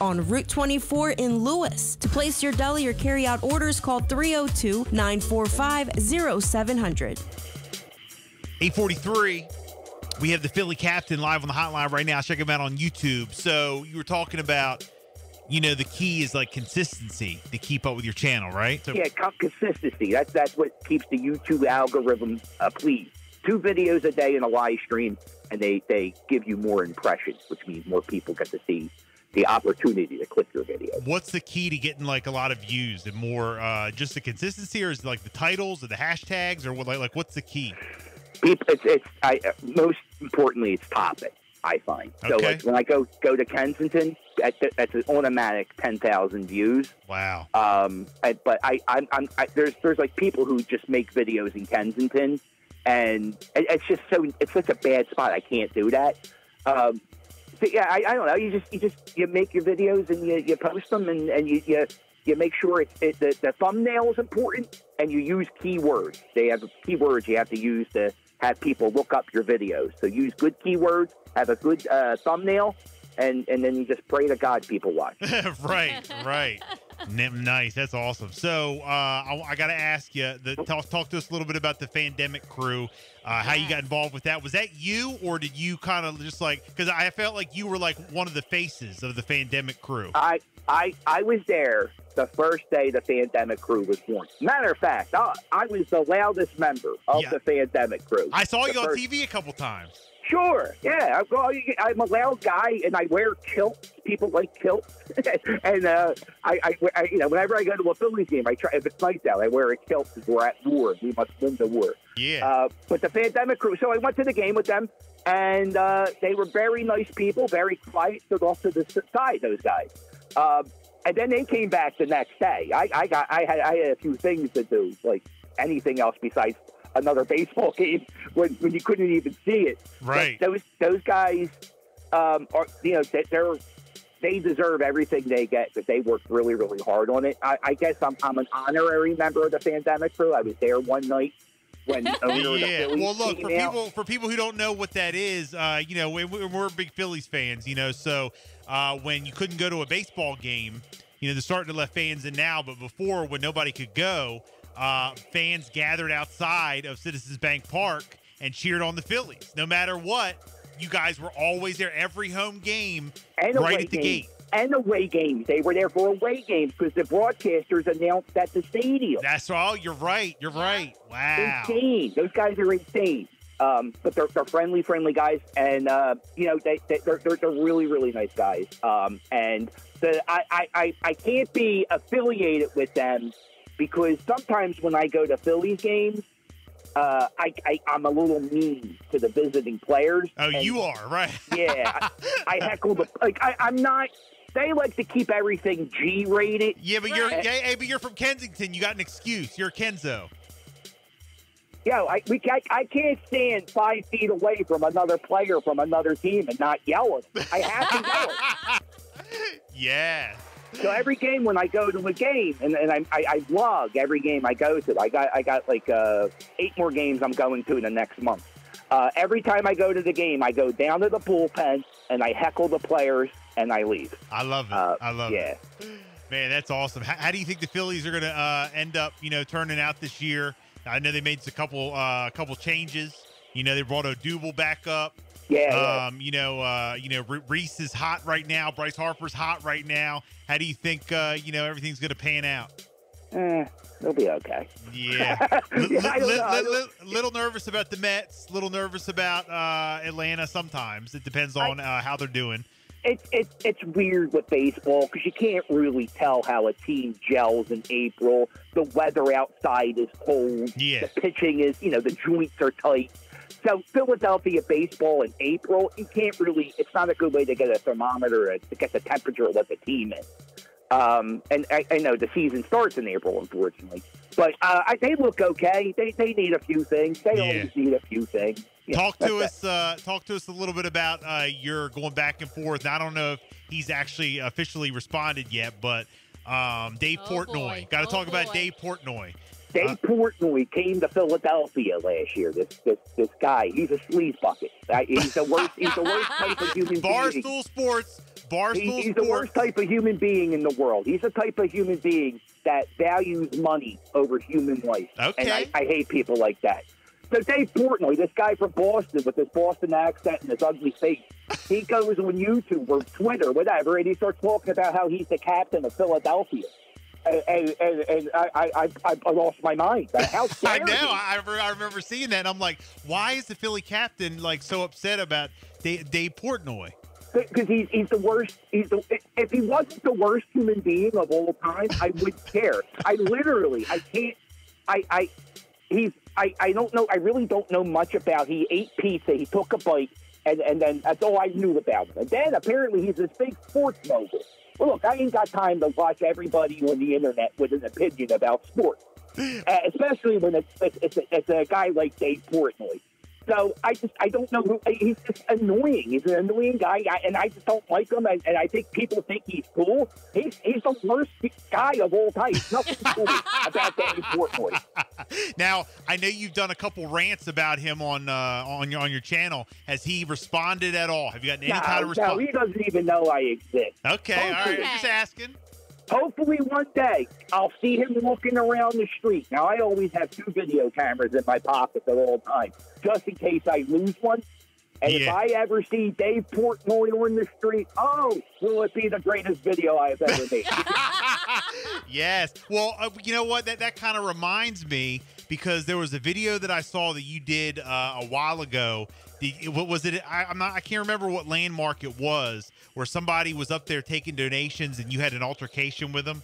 on Route 24 in Lewes. To place your deli or carry out orders, call 302 945 0700. 843. We have the Philly captain live on the hotline right now. Check him out on YouTube. So you were talking about, you know, the key is like consistency to keep up with your channel, right? So, Yeah, consistency. That's that's what keeps the YouTube algorithm uh, pleased. Two videos a day in a live stream, and they they give you more impressions, which means more people get to see the opportunity to click your video. What's the key to getting like a lot of views and more? Uh, just the consistency, or is it like the titles or the hashtags, or what? Like, like what's the key? People, it's it's I, uh, most importantly, it's topic. I find so. Okay. Like when I go go to Kensington, that's an automatic ten thousand views. Wow. Um, I, but I, I'm, I'm I, there's there's like people who just make videos in Kensington, and it, it's just so it's such a bad spot. I can't do that. Um, so yeah, I, I don't know. You just you just you make your videos and you, you post them and, and you, you you make sure it, it the, the thumbnail is important and you use keywords. They have keywords you have to use to have people look up your videos. So use good keywords, have a good uh, thumbnail, and and then you just pray to God people watch. right, right. Nice. That's awesome. So uh, I, I got to ask you, the, talk, talk to us a little bit about the Fandemic crew, uh, how you got involved with that. Was that you, or did you kind of just like, because I felt like you were like one of the faces of the Fandemic crew. I I I was there the first day the Fandemic crew was born. Matter of fact, I, I was the loudest member of Yeah. the Fandemic crew. I saw The you on TV a couple times. Sure, yeah. You- I'm a loud guy, and I wear kilts. People like kilts, and uh, I, I, I, you know, whenever I go to a Phillies game, I try. If it's nice out, I wear a kilt because we're at war. We must win the war. Yeah. Uh, but the Fandemic crew. So I went to the game with them, and uh, they were very nice people, very quiet, stood off to the side. Those guys. Um, and then they came back the next day. I, I got, I had, I had a few things to do, like anything else besides another baseball game when, when you couldn't even see it. But Right. those those guys um, are, you know, they- they're they deserve everything they get because they worked really, really hard on it. I, I guess I'm, I'm an honorary member of the Fandemic Crew. I was there one night when the owner the yeah. Well, look for out. people for people who don't know what that is. Uh, you know, we, we're big Phillies fans. You know, so uh, when you couldn't go to a baseball game, you know, they're starting to let fans in now. But before, when nobody could go, uh, fans gathered outside of Citizens Bank Park and cheered on the Phillies. No matter what, you guys were always there every home game, and right away at the games. gate. And away games. They were there for away games because the broadcasters announced at the stadium. That's all. You're right. You're right. Wow. insane. Those guys are insane. Um, but they're, they're friendly, friendly guys, and uh, you know they, they they're, they're they're really really nice guys. Um, and the I, I, I can't be affiliated with them because sometimes when I go to Phillies games, uh, I, I I'm a little mean to the visiting players. Oh, And, you are right. Yeah, I, I heckle the like. I, I'm not. They like to keep everything G rated. Yeah, but you're Right. yeah, hey, but you're from Kensington. You got an excuse. You're Kenzo. Yo, I, we, I, I can't stand five feet away from another player from another team and not yell at them. I have to yell. Yeah. So every game when I go to a game, and, and I, I, I vlog every game I go to. I got I got like uh, eight more games I'm going to in the next month. Uh, every time I go to the game, I go down to the bullpen and I heckle the players and I leave. I love it. Uh, I love yeah. it. Man, that's awesome. How, how do you think the Phillies are going to uh, end up, you know, turning out this year? I know they made a couple uh, couple changes. You know, they brought Odubel back up. Yeah, yeah. Um, you know, uh, you know, Rhys is hot right now. Bryce Harper's hot right now. How do you think, uh, you know, everything's going to pan out? Eh, they'll be okay. Yeah, Li- Yeah, I don't li- know. I li- li- little nervous about the Mets. Little nervous about uh, Atlanta. Sometimes it depends on uh, how they're doing. it's it's it's weird with baseball because you can't really tell how a team gels in April. The weather outside is cold. Yeah. The pitching is, you know, the joints are tight. So Philadelphia baseball in April, you can't really. It's not a good way to get a thermometer to get the temperature of what the team is. Um, and I, I know the season starts in April, unfortunately, but uh, I, they look okay. They they need a few things. They Yeah. always need a few things. Yeah, talk to us. Uh, talk to us a little bit about uh, your going back and forth. I don't know if he's actually officially responded yet, but um, Dave Oh, Portnoy. Got to Oh, talk about. Dave Portnoy. Dave Portnoy came to Philadelphia last year. This this this guy, he's a sleaze bucket. Uh, He's the worst. He's the worst type of human being. Barstool Sports Barstool He- he's the worst type of human being in the world. He's the type of human being that values money over human life. And Okay. I, I hate people like that. So Dave Portnoy, this guy from Boston with his Boston accent and his ugly face, he goes on YouTube or Twitter, whatever, and he starts talking about how he's the captain of Philadelphia. And, and, and, I, I, I, I lost my mind. I know. I, I remember seeing that. I'm like, why is the Philly captain like so upset about Dave, Dave Portnoy? because he's he's the worst. He's the if he wasn't the worst human being of all time, I would care. I literally, I can't. I I he's I I don't know. I really don't know much about. He ate pizza. He took a bite, and and then that's all I knew about him. And then apparently he's this big sports mogul. Well, look, I ain't got time to watch everybody on the internet with an opinion about sports, uh, especially when it's it's, it's, a, it's a guy like Dave Portnoy. So I just I don't know who he's just annoying. He's an annoying guy, I, and I just don't like him. And, and I think people think he's cool. He's he's the worst guy of all time. Nothing cool about Dave Portnoy. Now, I know you've done a couple rants about him on uh, on your on your channel. Has he responded at all? Have you gotten any No, kind of response? no, response? he doesn't even know I exist. Okay, all right. Okay. Just asking. Hopefully, one day I'll see him walking around the street. Now, I always have two video cameras in my pocket at all times, just in case I lose one. And if I ever see Dave Portnoy on the street, oh, will it be the greatest video I have ever made? yes. Well, uh, you know what? That that kind of reminds me because there was a video that I saw that you did uh, a while ago. The, what was it? I, I'm not. I can't remember what landmark it was where somebody was up there taking donations and you had an altercation with them.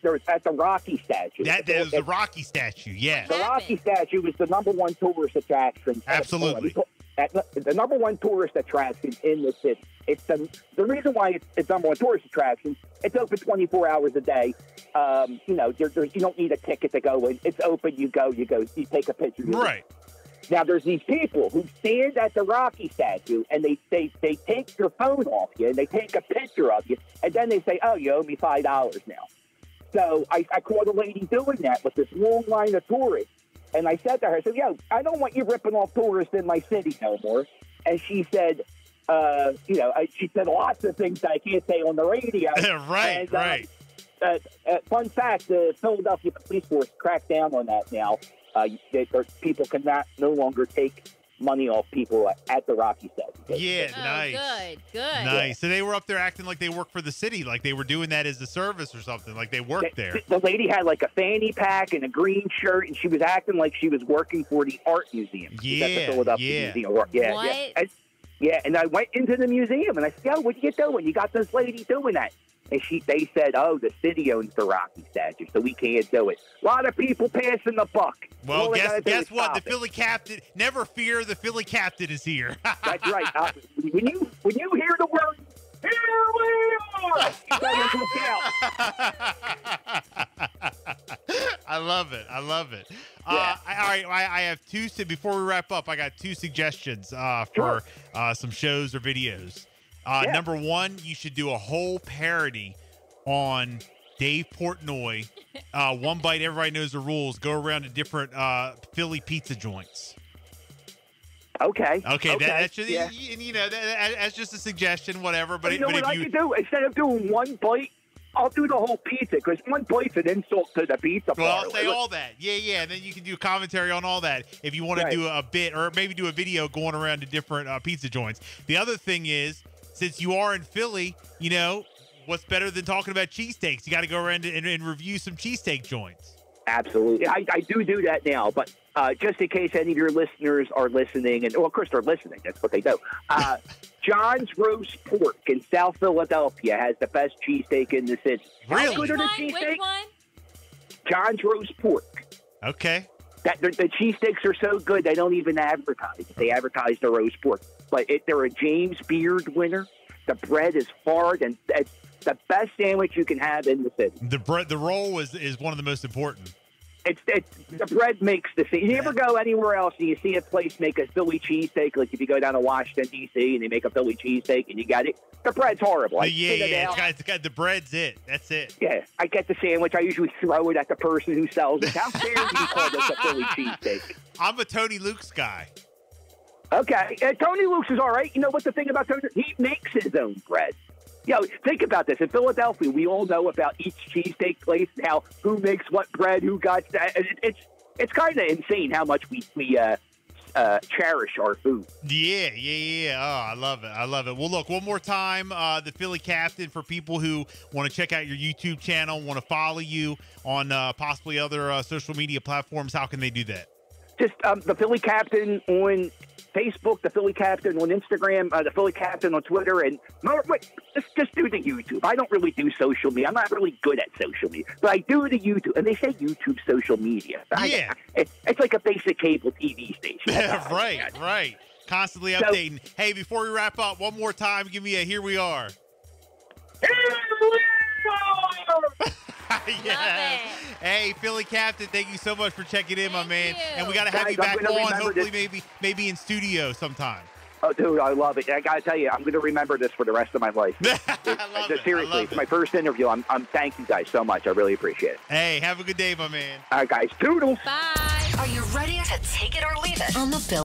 there was at the Rocky statue. That, that was the Rocky statue. Yes. the Rocky statue was the number one tourist attraction. Absolutely. At, the number one tourist attraction in the city. It's the the reason why it's, it's number one tourist attraction. It's open 24 hours a day. Um, you know, there, there's you don't need a ticket to go in. It's open. You go. You go. You take a picture. leave. Right. Now there's these people who stand at the Rocky statue and they they, they take your phone off you and they take a picture of you and then they say, "Oh, you owe me five dollars now." So I, I caught a lady doing that with this long line of tourists, and I said to her, "I said, yo, I don't want you ripping off tourists in my city no more." And she said, uh, "You know," I, she said lots of things that I can't say on the radio. right. And, uh, right. uh, uh, fun fact: the Philadelphia police force cracked down on that now. Uh, that people cannot no longer take money off people at the Rocky statue. Yeah. Oh, nice. good, good. Nice. So they were up there acting like they work for the city, like they were doing that as a service or something, like they worked The, there. the lady had like a fanny pack and a green shirt, and she was acting like she was working for the art museum. She's at the Yeah, Philadelphia yeah. Museum of Yeah, What? yeah. And, yeah, and I went into the museum and I said, "Yo, what are you doing? You got this lady doing that?" And she, they said, "Oh, the city owns the Rocky statue, so we can't do it." A lot of people passing the buck. Well, All guess guess what? The it. Philly captain. Never fear, the Philly captain is here. That's right. Uh, when you when you hear the word "Here we are,". I love it. I love it. Uh, I, all right, I, I have two. Before we wrap up, I got two suggestions uh, for Sure. uh, some shows or videos. Uh, Yeah. Number one, you should do a whole parody on Dave Portnoy. Uh, one bite, everybody knows the rules. Go around to different uh, Philly pizza joints. Okay. Okay, That, that's just yeah. y- and, you know that, that- that's just a suggestion, whatever. But, you know but what if I you could do instead of doing one bite, I'll do the whole pizza because one bite's an insult to the pizza Well. I'll say all that. Yeah, yeah. And then you can do commentary on all that if you want Right. to do a bit or maybe do a video going around to different uh, pizza joints. The other thing is, since you are in Philly, you know, what's better than talking about cheesesteaks? You got to go around and, and review some cheesesteak joints. Absolutely, I, I do do that now. But uh, just in case any of your listeners are listening, and well, of course they're listening. That's what they do. Uh, John's Roast Pork in South Philadelphia has the best cheesesteak in the city. Really? How Which good are one? the Which one? John's Roast Pork. Okay. That the, cheesesteaks are so good they don't even advertise. They advertise the roast pork, but it, they're a James Beard winner. The bread is hard and it's the best sandwich you can have in the city. The bread, the roll is is one of the most important. It's, it's the bread makes the scene. You ever go anywhere else and you see a place make a Philly cheesesteak? Like if you go down to Washington D.C. and they make a Philly cheesesteak and you got it, the bread's horrible. I yeah, yeah. out. It's got, it's got the bread's it. That's it. Yeah, I get the sandwich. I usually throw it at the person who sells it. How dare you call this a Philly cheesesteak? I'm a Tony Luke's guy. Okay, uh, Tony Luke's is all right. You know what the thing about Tony? He makes his own bread. You know, think about this. In Philadelphia, we all know about each cheesesteak place and how who makes what bread, who got that. It, it's it's kind of insane how much we we uh, uh, cherish our food. Yeah, yeah, yeah. Oh, I love it. I love it. Well, look, one more time, uh, the Philly Captain for people who want to check out your YouTube channel, want to follow you on uh, possibly other uh, social media platforms. How can they do that? Just um, the Philly Captain on Facebook, the Philly Captain on Instagram, uh, the Philly Captain on Twitter, and no, wait, just just do the YouTube. I don't really do social media. I'm not really good at social media, but I do the YouTube. And they say YouTube social media. I- Yeah. it, it's like a basic cable TV station. I right, look at it. right. Constantly So- updating. hey, before we wrap up, one more time, give me a here we are. yes. Hey, Philly Captain, thank you so much for checking in, my man. you. And we got to have Guys, you back on, hopefully, this. maybe maybe in studio sometime. Oh, dude, I love it. I gotta tell you, I'm going to remember this for the rest of my life. I love it. I Seriously, love it's it. my first interview. I'm, I'm thank you guys so much. I really appreciate it. Hey, have a good day, my man. All right, guys, toodles. Bye. Are you ready to take it or leave it on the Bill